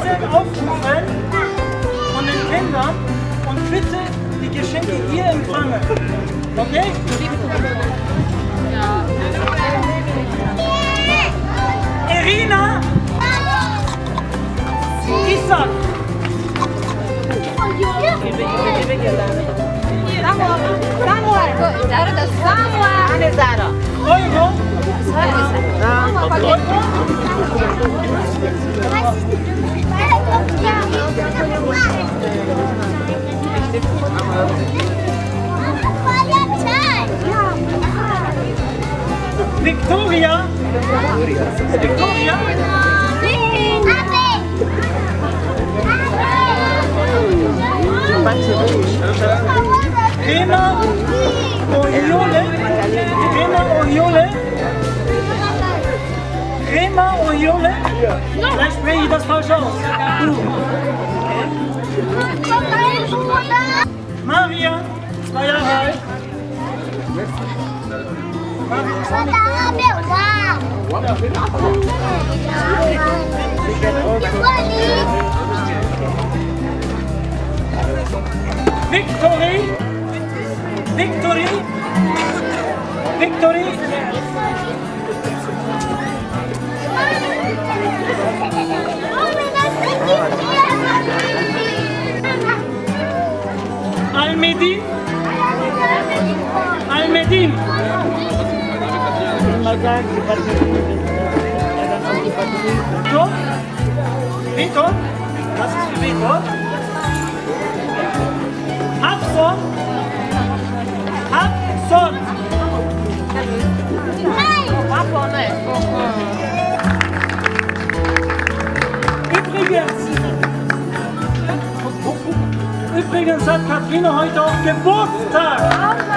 trotzdem aufrufen von den Kindern und bitte die Geschenke hier empfangen. Okay? Irina! Isaac! Samuel! Samuel! Samuel! Samuel! Victoria. Victoria. Rema Oriole. Rema Oriole. Rema Oriole. Vielleicht spreche ich das falsch aus. Victory. Victory. Victory. Almedin. Vito. Vito. Das ist für Vito. Hudson. Hudson. Übrigens. Übrigens hat Katrine heute auch Geburtstag.